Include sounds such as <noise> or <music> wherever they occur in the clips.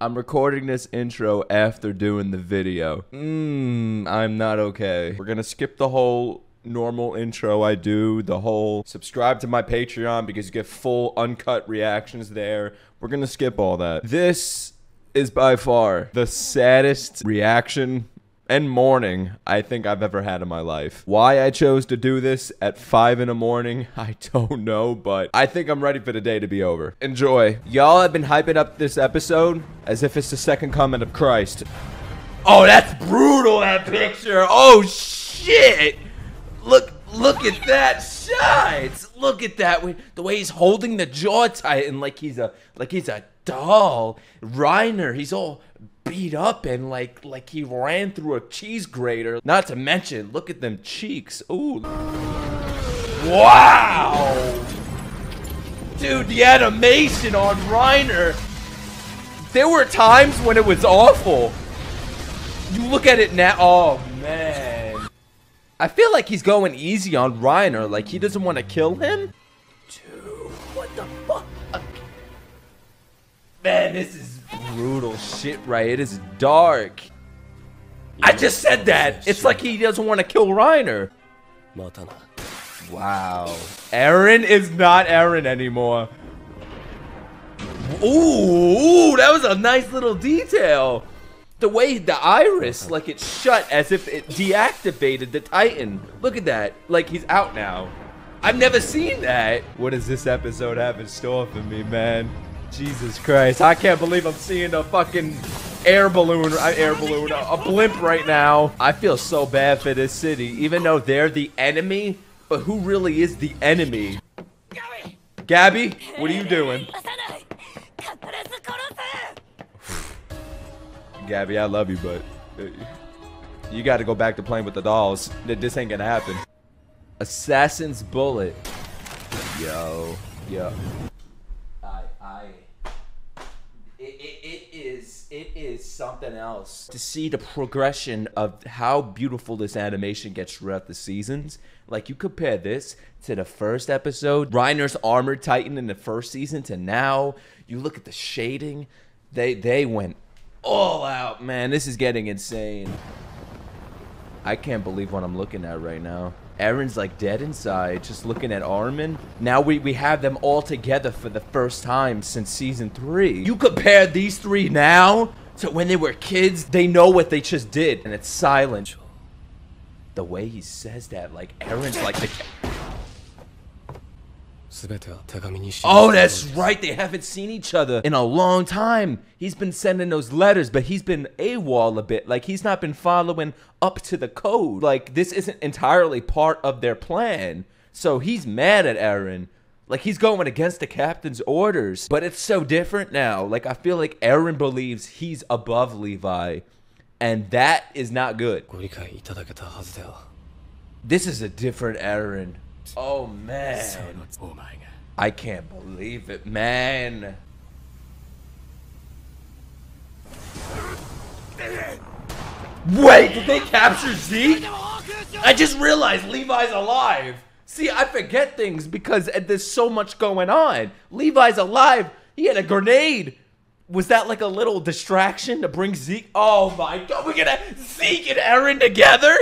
I'm recording this intro after doing the video. Mmm, I'm not okay. We're gonna skip the whole normal intro I do, the whole subscribe to my Patreon because you get full uncut reactions there. We're gonna skip all that. This is by far the saddest reaction and morning I think I've ever had in my life. Why I chose to do this at 5 in the morning, <laughs> I don't know, but I think I'm ready for the day to be over. Enjoy. Y'all have been hyping up this episode as if it's the second coming of Christ. Oh, that's brutal, that picture. Oh, shit. Look, look at that shot. Look at that. The way he's holding the jaw tight and like he's a, like he's a doll. Reiner, he's all beat up and like like he ran through a cheese grater. Not to mention, look at them cheeks. Ooh. Wow! Dude, the animation on Reiner. There were times when it was awful. You look at it now. Oh, man. I feel like he's going easy on Reiner. Like, he doesn't want to kill him. Dude, what the fuck? Man, this is brutal shit, right? It is dark. I just said that. It's like he doesn't want to kill Reiner. Wow. Eren is not Eren anymore. Ooh, that was a nice little detail. The way the iris, like it shut as if it deactivated the Titan. Look at that. Like he's out now. I've never seen that. What does this episode have in store for me, man? Jesus Christ. I can't believe I'm seeing a fucking air balloon, air balloon, a, a blimp right now. I feel so bad for this city, even though they're the enemy, but who really is the enemy? Gabi, what are you doing? Gabi, I love you, but uh, you got to go back to playing with the dolls. This ain't gonna happen. Assassin's Bullet. Yo, yo. It is something else to see the progression of how beautiful this animation gets throughout the seasons. Like you compare this to the first episode, Reiner's armored titan in the first season to now. You look at the shading, they they went all out, man. This is getting insane. I can't believe what I'm looking at right now. Eren's like dead inside, just looking at Armin. Now we, we have them all together for the first time since season three. You compare these three now to when they were kids, they know what they just did, and it's silent. The way he says that, like Eren's like the Oh, that's right. They haven't seen each other in a long time. He's been sending those letters, but he's been AWOL a bit. Like, he's not been following up to the code. Like, this isn't entirely part of their plan. So he's mad at Eren. Like, he's going against the captain's orders. But it's so different now. Like, I feel like Eren believes he's above Levi. And that is not good. This is a different Eren. Oh man. I can't believe it, man. Wait, did they capture Zeke? I just realized Levi's alive. See, I forget things because there's so much going on. Levi's alive. He had a grenade. Was that like a little distraction to bring Zeke? Oh my god, we're gonna Zeke and Eren together?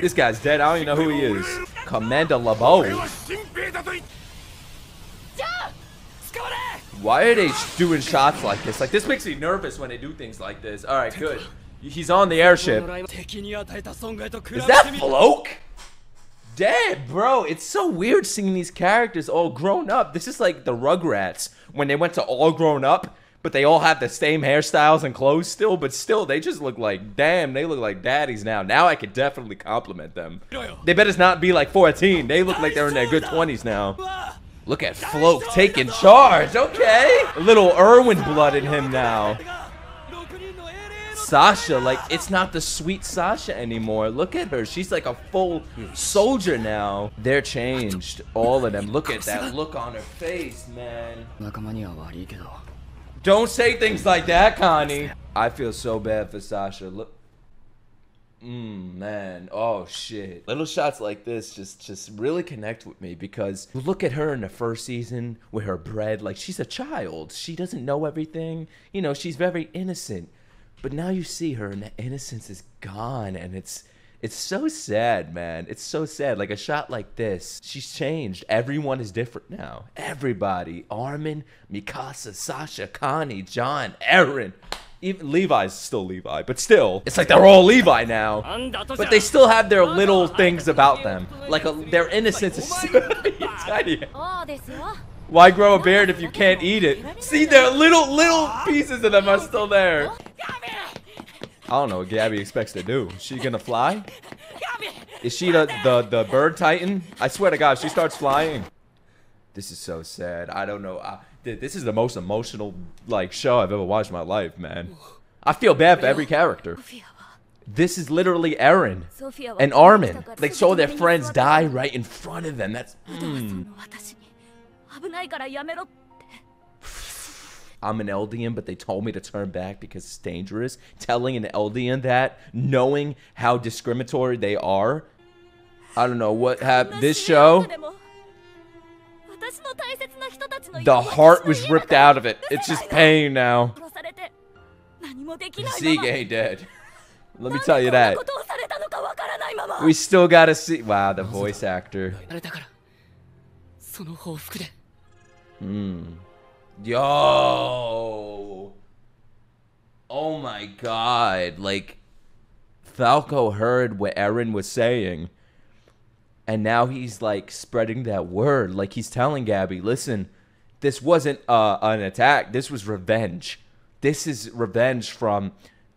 This guy's dead. I don't even know who he is. Commander LeBeau. Why are they doing shots like this? Like, this makes me nervous when they do things like this. Alright, good. He's on the airship. Is that Floch? Damn, bro. It's so weird seeing these characters all grown up. This is like the Rugrats when they went to all grown up but they all have the same hairstyles and clothes still, but still, they just look like, damn, they look like daddies now. Now I could definitely compliment them. They better not be like 14. They look like they're in their good 20s now. Look at Floch taking charge. Okay. A little Erwin blood in him now. Sasha, like, it's not the sweet Sasha anymore. Look at her. She's like a full soldier now. They're changed. All of them. Look at that look on her face, man. Don't say things like that, Connie. I feel so bad for Sasha. Look. Mm, man. Oh shit. Little shots like this just just really connect with me because look at her in the first season with her bread like she's a child. She doesn't know everything. You know, she's very innocent. But now you see her and the innocence is gone and it's it's so sad, man. It's so sad. Like a shot like this, she's changed. Everyone is different now. Everybody. Armin, Mikasa, Sasha, Connie, Jean, Eren. Even Levi's still Levi, but still, it's like they're all Levi now. But they still have their little things about them. Like a, their innocence is <laughs> tiny. Why grow a beard if you can't eat it? See, their little, little pieces of them are still there. I don't know what Gabi expects to do. Is she gonna fly? Is she the, the, the bird titan? I swear to God, she starts flying. This is so sad. I don't know. I, this is the most emotional like show I've ever watched in my life, man. I feel bad for every character. This is literally Eren and Armin. They saw their friends die right in front of them. That's. Mm. I'm an Eldian, but they told me to turn back because it's dangerous. Telling an Eldian that, knowing how discriminatory they are. I don't know what happened. This show. The heart was ripped out of it. It's just pain now. Zeke ain't dead. Let me tell you that. We still gotta see. Wow, the voice actor. Hmm. Yo. Oh my god. Like, Falco heard what Eren was saying. And now he's like spreading that word. Like he's telling Gabi, listen, this wasn't uh, an attack. This was revenge. This is revenge from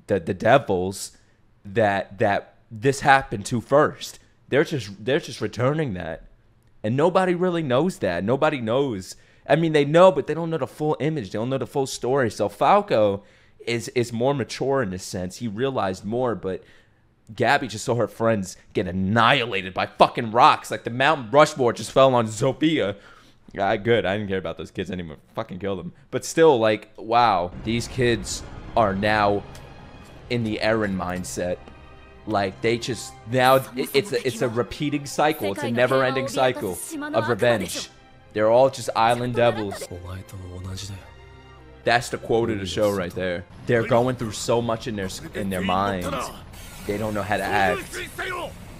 the, the devils that that this happened to first. They're just they're just returning that. And nobody really knows that. Nobody knows I mean, they know, but they don't know the full image. They don't know the full story. So Falco is is more mature in this sense. He realized more, but Gabi just saw her friends get annihilated by fucking rocks. Like the Mount Rushmore just fell on Zofia. Yeah, good. I didn't care about those kids anymore. Fucking kill them. But still, like, wow, these kids are now in the Eren mindset. Like they just now it, it's a it's a repeating cycle. It's a never-ending cycle of revenge. They're all just island devils. That's the quote of the show right there. They're going through so much in their in their minds. They don't know how to act.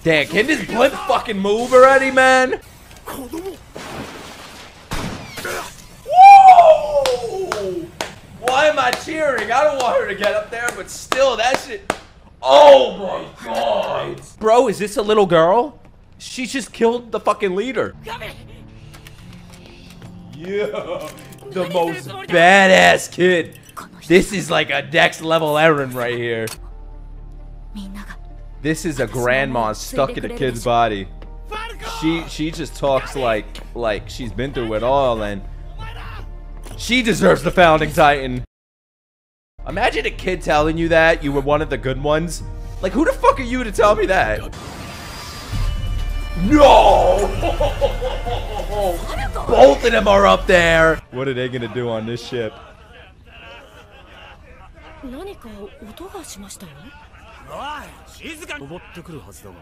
Damn, can this blimp fucking move already, man? Whoa! Why am I cheering? I don't want her to get up there, but still, that shit. Oh my god! Bro, is this a little girl? She just killed the fucking leader. Yeah, the most badass kid. This is like a next level Eren right here. This is a grandma stuck in a kid's body. She she just talks like like she's been through it all and she deserves the founding titan. Imagine a kid telling you that you were one of the good ones. Like who the fuck are you to tell me that? No! Both of them are up there. What are they gonna do on this ship? 何か音がしましたよおい静かに登ってくるはずだが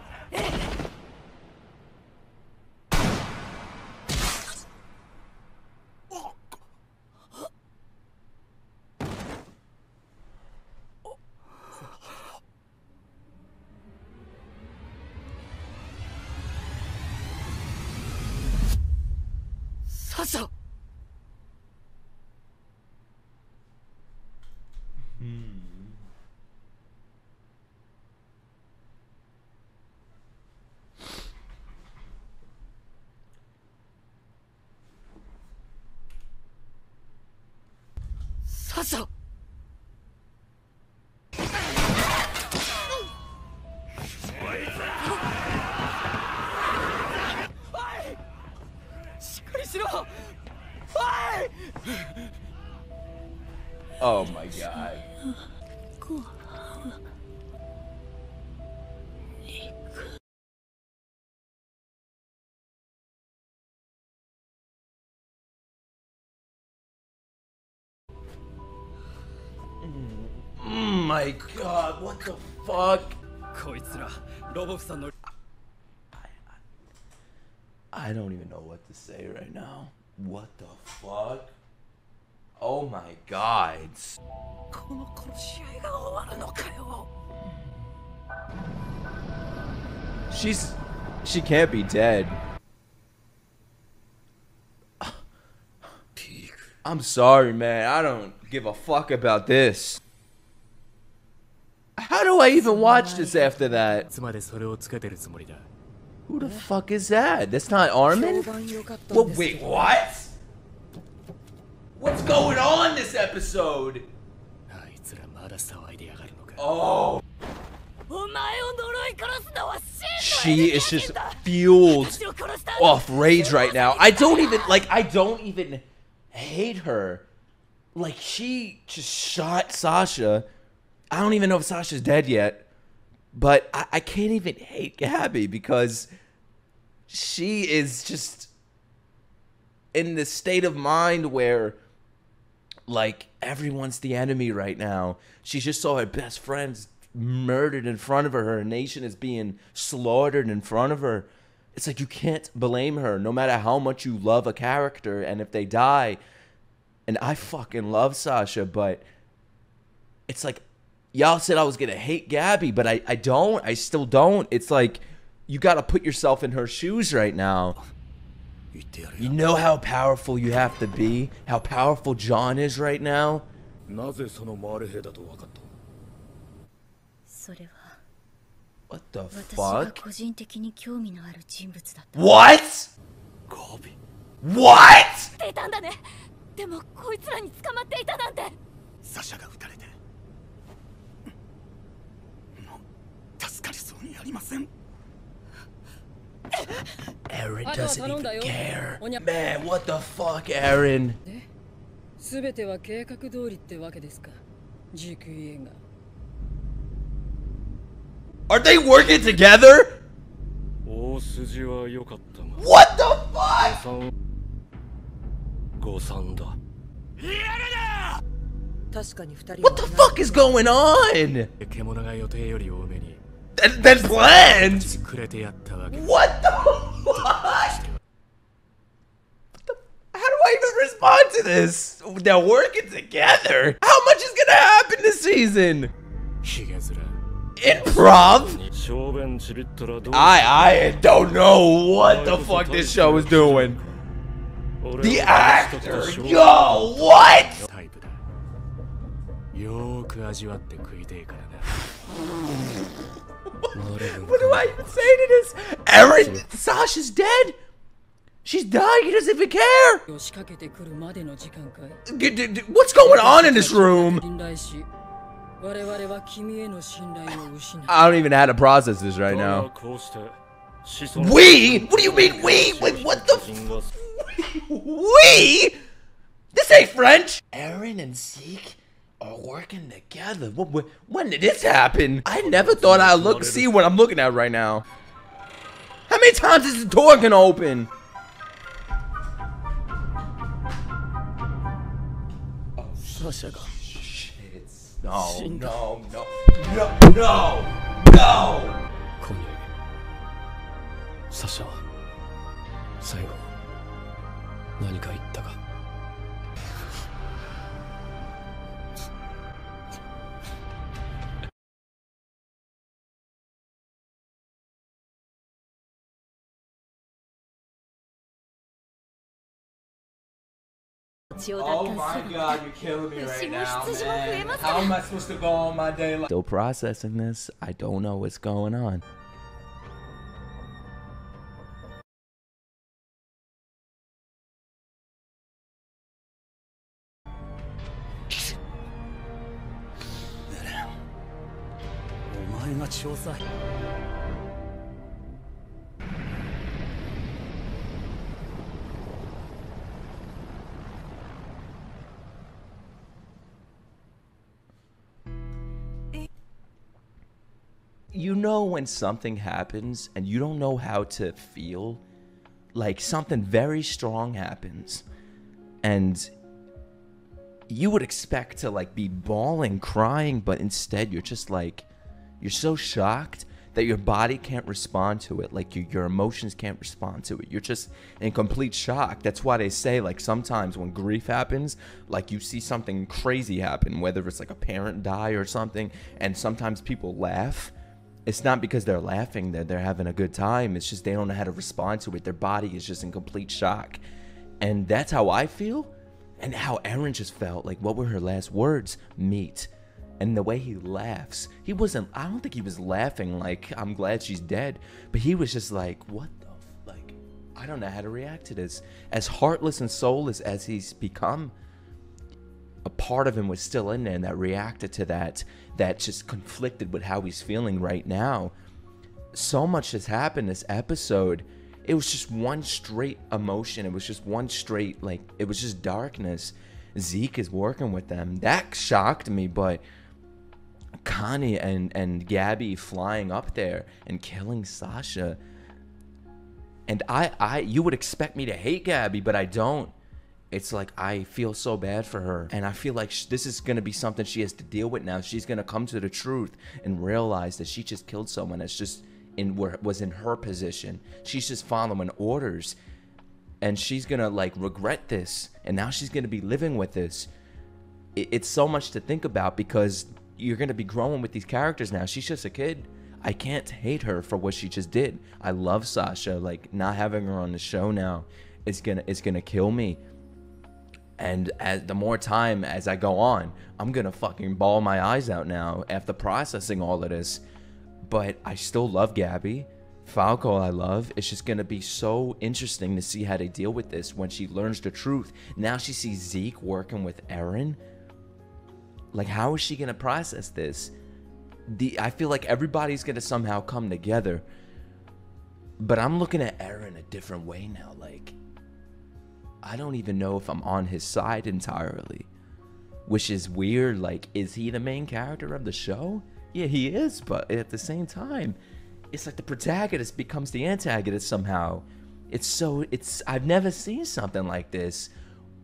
ぞ。my god, what the fuck? I don't even know what to say right now. What the fuck? Oh my god. She's. She can't be dead. I'm sorry, man. I don't give a fuck about this. How do I even watch this after that? Who the fuck is that? That's not Armin? What? Wait, what? What's going on this episode? Oh. She is just fueled off rage right now. I don't even, like, I don't even hate her. Like, she just shot Sasha I don't even know if Sasha's dead yet, but I, I can't even hate Gabi because she is just in this state of mind where like everyone's the enemy right now. She just saw her best friends murdered in front of her. Her nation is being slaughtered in front of her. It's like you can't blame her no matter how much you love a character and if they die. And I fucking love Sasha, but it's like y'all said I was gonna hate Gabi, but I, I don't. I still don't. It's like you gotta put yourself in her shoes right now. You know how powerful you have to be, how powerful Jean is right now. What the fuck? What? What? Eren doesn't even care. Man, what the fuck, Eren? Are they working together? What the fuck? What the fuck is going on? That, that's bland! What the fuck? How do I even respond to this? They're working together. How much is gonna happen this season? Improv? I I don't know what the fuck this show is doing. The actor, yo, what? what do I even say to this? Eren, Sasha's dead. She's dying. He doesn't even care. What's going on in this room? I don't even know how to process this right now. We? What do you mean we? Wait, what the? <laughs> we? This ain't French. Eren and Zeke are working together. What, what, when did this happen? I never thought I'd look see what I'm looking at right now. How many times is the door gonna open? Sasha が Shit. No, no, no, no, no, no. コニーサシャは Oh my god, you're killing me right now, man. How am I supposed to go on my day? Like Still processing this. I don't know what's going on. You know when something happens and you don't know how to feel? Like something very strong happens and you would expect to like be bawling, crying, but instead you're just like you're so shocked that your body can't respond to it, like your, your emotions can't respond to it. You're just in complete shock. That's why they say, like, sometimes when grief happens, like, you see something crazy happen, whether it's like a parent die or something, and sometimes people laugh. It's not because they're laughing that they're having a good time. It's just they don't know how to respond to it. Their body is just in complete shock. And that's how I feel and how Eren just felt. Like, what were her last words? Meet. And the way he laughs, he wasn't, I don't think he was laughing like, I'm glad she's dead, but he was just like, what the, like, I don't know how to react to this. As heartless and soulless as he's become, a part of him was still in there and that reacted to that, that just conflicted with how he's feeling right now. So much has happened this episode it was just one straight emotion. It was just one straight, like, it was just darkness. Zeke is working with them. That shocked me, but Connie and, and Gabi flying up there and killing Sasha. And I, I, you would expect me to hate Gabi, but I don't. It's like I feel so bad for her, and I feel like sh- this is gonna be something she has to deal with now. She's gonna come to the truth and realize that she just killed someone. That's just in where was in her position. She's just following orders. And she's gonna like regret this. And now she's gonna be living with this. It, it's so much to think about because you're gonna be growing with these characters now. She's just a kid. I can't hate her for what she just did. I love Sasha. Like not having her on the show now is gonna it's gonna kill me. And as the more time as I go on, I'm gonna fucking ball my eyes out now after processing all of this but I still love Gabi. Falco, I love. It's just gonna be so interesting to see how they deal with this when she learns the truth. Now she sees Zeke working with Eren. Like, how is she gonna process this? The I feel like everybody's gonna somehow come together. But I'm looking at Eren a different way now. Like, I don't even know if I'm on his side entirely. Which is weird. Like, is he the main character of the show? Yeah, he is, but at the same time, it's like the protagonist becomes the antagonist somehow. It's so it's I've never seen something like this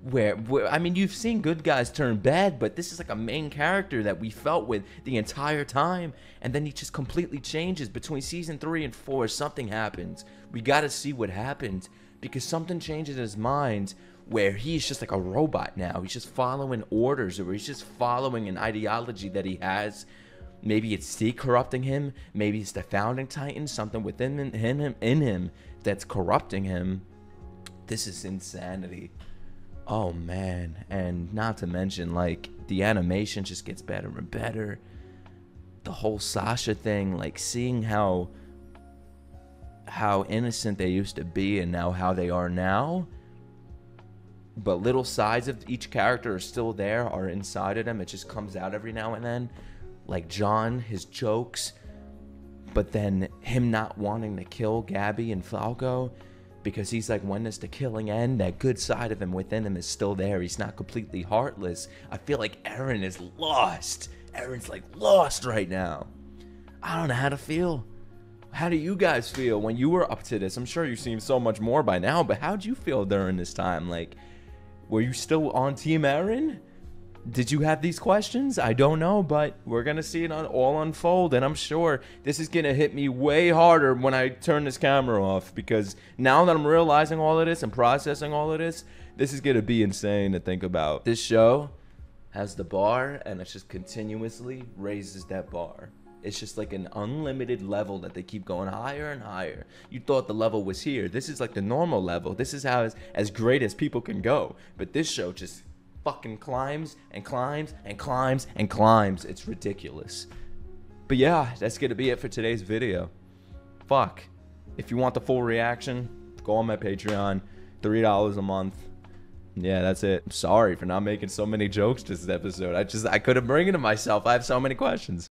where, where I mean you've seen good guys turn bad, but this is like a main character that we felt with the entire time and then he just completely changes between season 3 and 4 something happens. We got to see what happened because something changes in his mind where he's just like a robot now. He's just following orders or he's just following an ideology that he has Maybe it's Zeke corrupting him. Maybe it's the founding titan, something within him, in him that's corrupting him. This is insanity. Oh man, and not to mention like the animation just gets better and better. The whole Sasha thing, like seeing how how innocent they used to be and now how they are now. But little sides of each character are still there, are inside of them. It just comes out every now and then like Jean, his jokes, but then him not wanting to kill Gabi and Falco because he's like, when does the killing end? That good side of him within him is still there. He's not completely heartless. I feel like Eren is lost. Eren's like lost right now. I don't know how to feel. How do you guys feel when you were up to this? I'm sure you've seen so much more by now, but how'd you feel during this time? Like, were you still on Team Eren? did you have these questions? I don't know, but we're gonna see it all unfold, and I'm sure this is gonna hit me way harder when I turn this camera off because now that I'm realizing all of this and processing all of this, this is gonna be insane to think about. This show has the bar, and it just continuously raises that bar. It's just like an unlimited level that they keep going higher and higher. You thought the level was here. This is like the normal level. This is how as, as great as people can go. But this show just fucking climbs and climbs and climbs and climbs. It's ridiculous. But yeah, that's gonna be it for today's video. Fuck. If you want the full reaction, go on my Patreon. $3 a month. Yeah, that's it. I'm sorry for not making so many jokes this episode. I just I couldn't bring it to myself. I have so many questions.